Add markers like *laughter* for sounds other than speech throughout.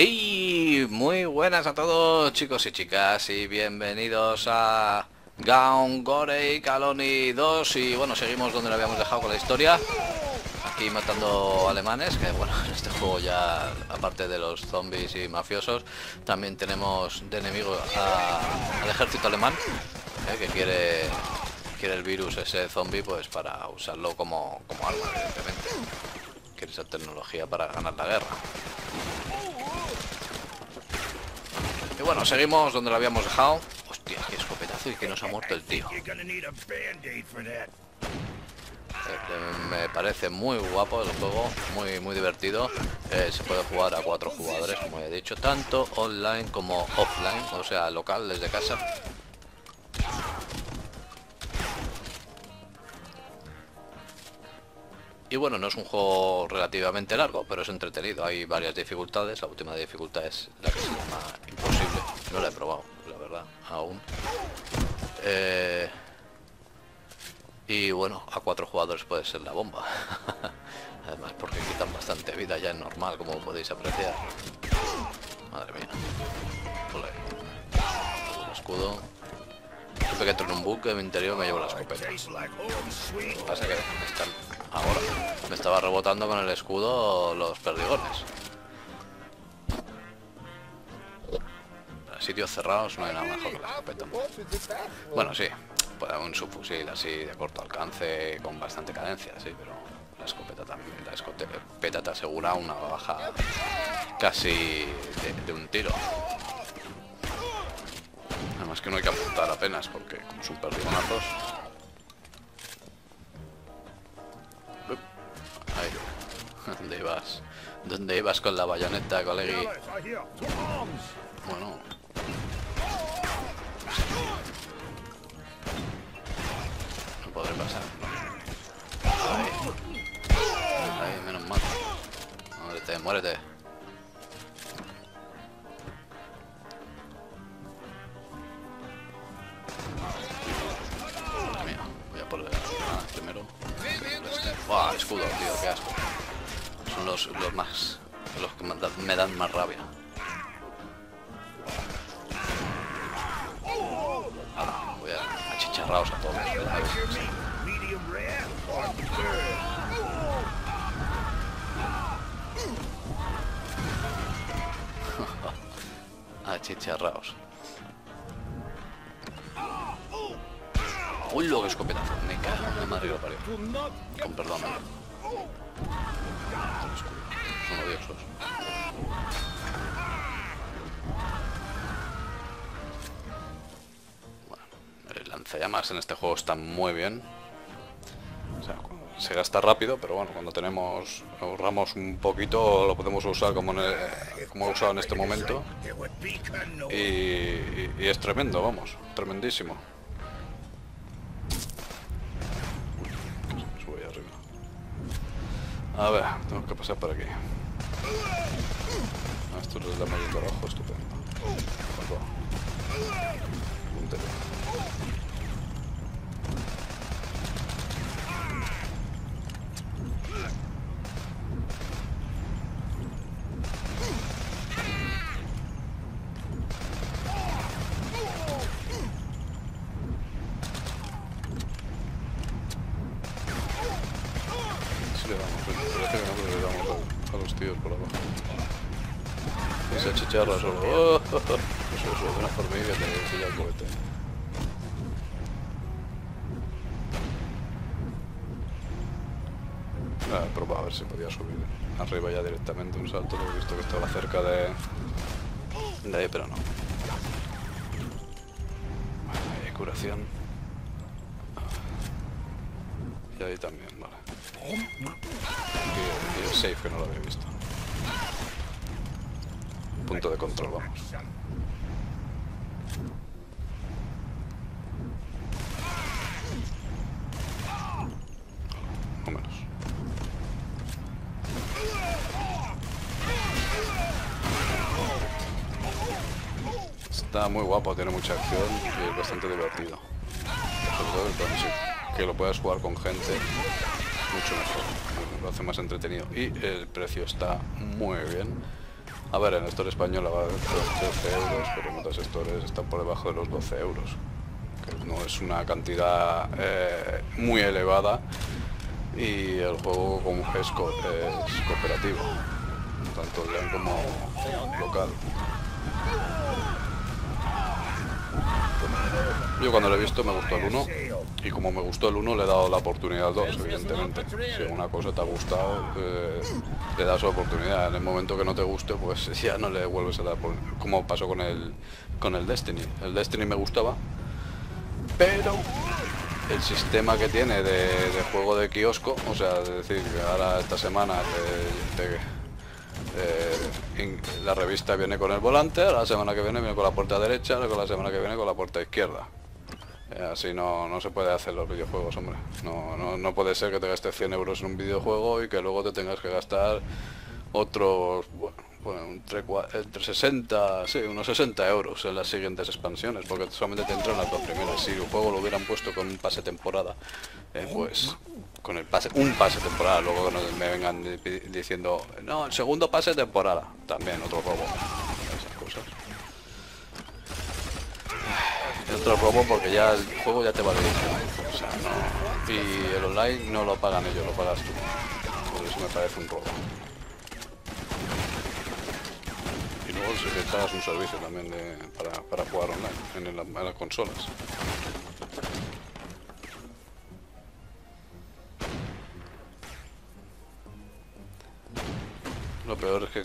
¡Hey! Muy buenas a todos chicos y chicas y bienvenidos a Gaun Gorei Caloni 2 y bueno, seguimos donde lo habíamos dejado con la historia. Aquí matando alemanes que bueno, en *laughs* este juego ya aparte de los zombies y mafiosos también tenemos de enemigo al ejército alemán eh, que quiere quiere el virus ese zombie pues para usarlo como, como arma evidentemente. Quiere esa tecnología para ganar la guerra Y bueno, seguimos donde lo habíamos dejado. Hostia, qué escopetazo y que nos ha muerto el tío. Me parece muy guapo el juego, muy muy divertido. Eh, se puede jugar a cuatro jugadores, como he dicho, tanto online como offline, o sea, local, desde casa. Y bueno, no es un juego relativamente largo, pero es entretenido. Hay varias dificultades. La última dificultad es la que se. No la he probado, la verdad, aún. Eh, y bueno, a cuatro jugadores puede ser la bomba. *laughs* Además porque quitan bastante vida ya es normal, como podéis apreciar. Madre mía. Un escudo. Siempre que entro en un buque en mi interior me llevo la escopeta. Pasa que. Ahora me estaba rebotando con el escudo los perdigones. Sitios cerrados no hay nada mejor que la escopeta. Bueno, sí, puede un subfusil así de corto alcance con bastante cadencia, sí, pero la escopeta también, la escopeta te asegura una baja casi de, un tiro. Además que no hay que apuntar apenas porque como son perdigonazos Ahí. ¿Dónde ibas? ¿Dónde ibas con la bayoneta, colegui? Bueno. Muérete, muérete. Mía, voy a por el ah, primero. Este. Buah, escudo, tío, qué asco. Son los, los más... los que me dan, me dan más rabia. Ahora, voy a achicharraos a todos. Achicharraos. Uy, lo que escopetazo. Me cago en la madre lo parió. Con perdón. Son odiosos. Bueno, el lanzallamas en este juego está muy bien. O sea, se gasta rápido, pero bueno, cuando tenemos ahorramos un poquito lo podemos usar como, en el- como he usado en este momento. Y, y- es tremendo, vamos, tremendísimo. Ahí arriba. A ver, tengo que pasar por aquí. Ah, esto es la mayor de abajo, estupendo. Le damos, pero parece que no, pero le damos a, a los tíos por abajo. Esa chicharra solo. ¡Oh! Eso es una hormiga que se llama cohete. Ah, a ver si podía subir arriba ya directamente un salto, porque he visto que estaba cerca de, de ahí, pero no. Ahí hay curación. Y ahí también, el safe que no lo había visto. Punto de control, vamos. Está muy guapo, tiene mucha acción y es bastante divertido. Sobre que lo puedas jugar con gente mucho mejor. Lo hace más entretenido. Y el precio está muy bien. A ver, en Store española va a 13 euros, pero en otras stores están por debajo de los 12 euros. Que no es una cantidad eh, muy elevada y el juego como es, es cooperativo, tanto online como local. Yo cuando lo he visto me gustó el 1 y como me gustó el 1 le he dado la oportunidad al 2, evidentemente. Si una cosa te ha gustado, eh, le das oportunidad. En el momento que no te guste, pues *laughs* ya no le vuelves a dar, como pasó con el, con el Destiny. El Destiny me gustaba, pero el sistema que tiene de, juego de kiosco, o sea, de decir ahora esta semana eh, la revista viene con el volante, la semana que viene viene con la puerta derecha, la semana que viene con la puerta izquierda. Así no, no se puede hacer los videojuegos, hombre. No, no, no puede ser que te gastes 100 euros en un videojuego y que luego te tengas que gastar otros, bueno, entre, entre 60, sí, unos 60 euros en las siguientes expansiones, porque solamente te entran las dos primeras. Si el juego lo hubieran puesto con un pase temporada, eh, pues con el pase, un pase temporada, luego que me vengan diciendo, no, el segundo pase temporada, también otro robo. Otro robo porque ya el juego ya te vale. O sea, no. Y el online no lo pagan ellos, lo pagas tú. Por eso me parece un robo. Y luego si te un servicio también para, para jugar online en las consolas. Lo peor es que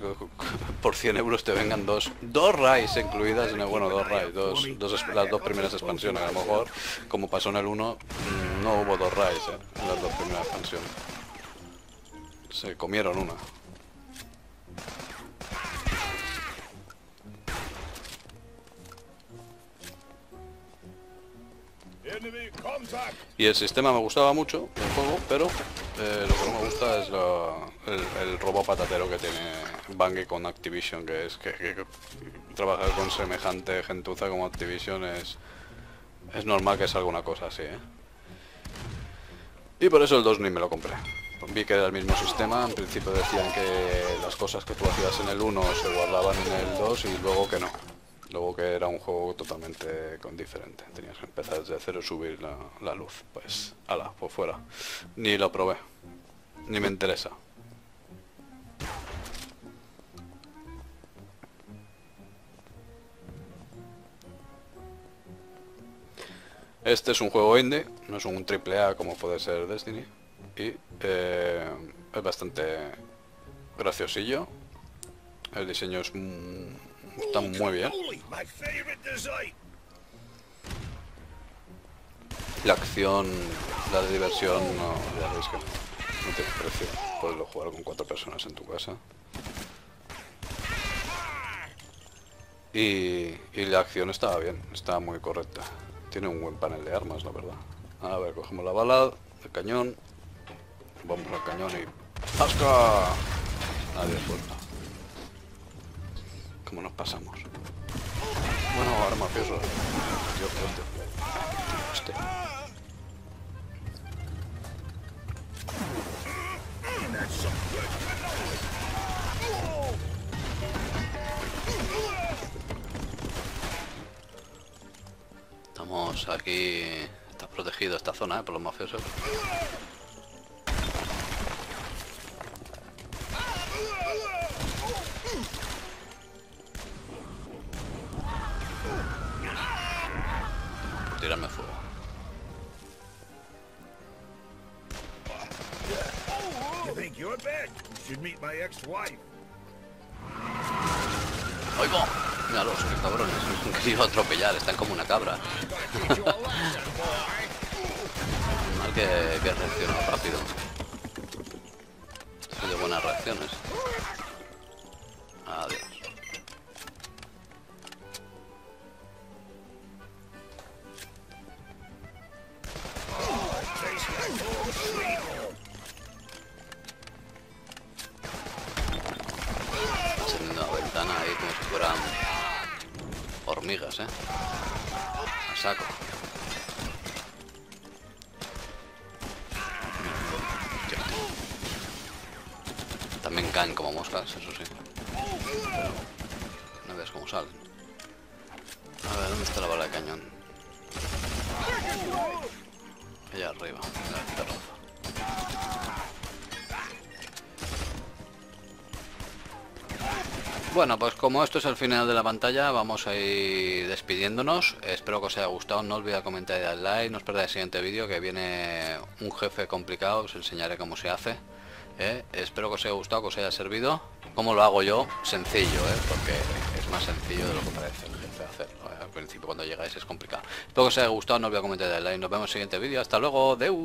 por 100 euros te vengan dos dos RAIs incluidas en el bueno dos RAIs, dos, las dos primeras expansiones. A lo mejor, como pasó en el 1, mm, no hubo dos RAIs eh, en las dos primeras expansiones. Se comieron una. Y el sistema me gustaba mucho, el juego, pero eh, lo que no me gusta es el, robo patatero que tiene Bungie con Activision, que es que trabajar con semejante gentuza como Activision es, es normal que salga una cosa así, ¿eh? Y por eso el 2 ni me lo compré. Vi que era el mismo sistema, en principio decían que las cosas que tú hacías en el 1 se guardaban en el 2 y luego que no. Luego que era un juego totalmente con diferente. Tenías que empezar desde cero subir la, luz. Pues, ala, por fuera. Ni lo probé. Ni me interesa. Este es un juego indie, no es un triple A como puede ser Destiny. Y eh, es bastante graciosillo. El diseño es está muy bien. La acción, la de diversión, no, ya veis que no, tiene precio. Puedes jugar con cuatro personas en tu casa. Y, y la acción estaba bien, estaba muy correcta. Tiene un buen panel de armas, la verdad. A ver, cogemos la bala, el cañón. Vamos al cañón y... ¡Zasca! Nadie suelta. ¿Cómo nos pasamos? Bueno, ahora mafioso. Dios, Dios, Este. Some good. Estamos aquí... Está protegido esta zona ¿eh? por los mafiosos. My ex-wife. ¡Oigo! Míralos, qué cabrones. Me *laughs* han querido atropellar, están como una cabra. *laughs* Mal que, que reaccionó rápido. Soy de buenas reacciones. Ahí como si fueran hormigas, ¿eh? A saco. También caen como moscas, eso sí. no ves cómo salen. A ver, ¿dónde está la bala de cañón? Allá arriba, Bueno, pues como esto es el final de la pantalla, vamos a ir despidiéndonos. Espero que os haya gustado. No olvidéis comentar y dar like. No os perdáis el siguiente vídeo, que viene un jefe complicado. Os enseñaré cómo se hace. ¿eh? Espero que os haya gustado, que os haya servido. ¿Cómo lo hago yo? Sencillo, ¿eh? porque es más sencillo de lo que parece el jefe hacerlo. ¿eh? Al principio cuando llegáis es complicado. Espero que os haya gustado. No olvidéis comentar y dar like. Nos vemos en el siguiente vídeo. Hasta luego. Deu.